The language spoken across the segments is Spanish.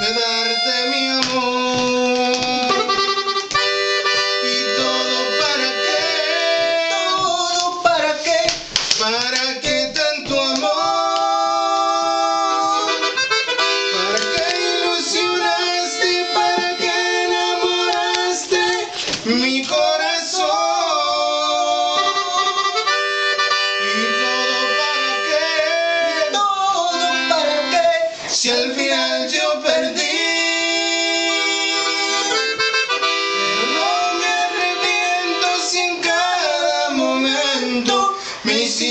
de darte mi amor. ¿Y todo para qué? ¿Todo para qué? ¿Para qué tanto amor? ¿Para qué ilusionaste y para qué enamoraste mi corazón? ¿Y todo para qué? ¿Todo para qué? Si al final yo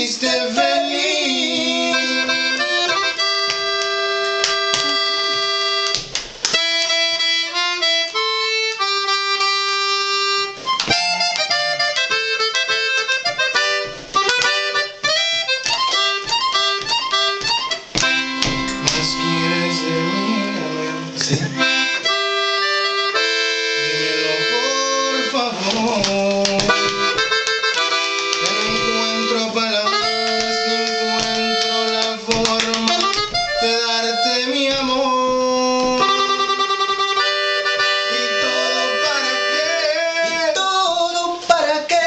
esteve. Mas quieres de mí, por favor. mi amor. ¿Y todo para qué? ¿Y todo para qué?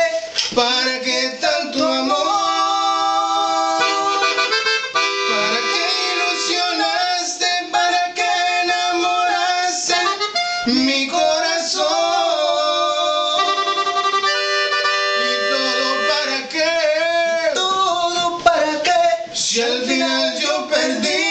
¿Para qué tanto amor? ¿Para qué ilusionaste? ¿Para qué enamoraste mi corazón? ¿Y todo para qué? ¿Y todo para qué? Si al final yo perdí.